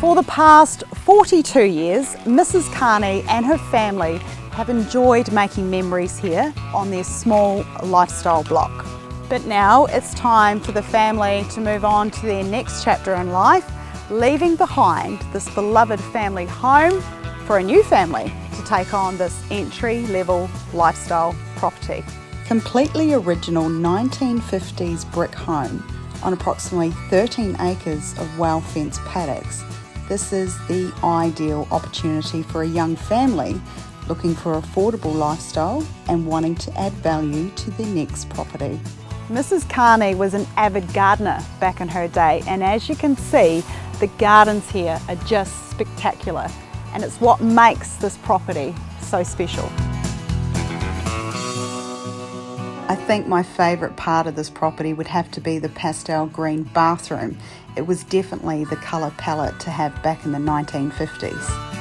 For the past 42 years, Mrs. Carney and her family have enjoyed making memories here on their small lifestyle block. But now it's time for the family to move on to their next chapter in life, leaving behind this beloved family home for a new family to take on this entry level lifestyle property. Completely original 1950s brick home on approximately 13 acres of well fenced paddocks. This is the ideal opportunity for a young family looking for affordable lifestyle and wanting to add value to their next property. Mrs. Carney was an avid gardener back in her day and as you can see the gardens here are just spectacular and it's what makes this property so special. I think my favourite part of this property would have to be the pastel green bathroom. It was definitely the colour palette to have back in the 1950s.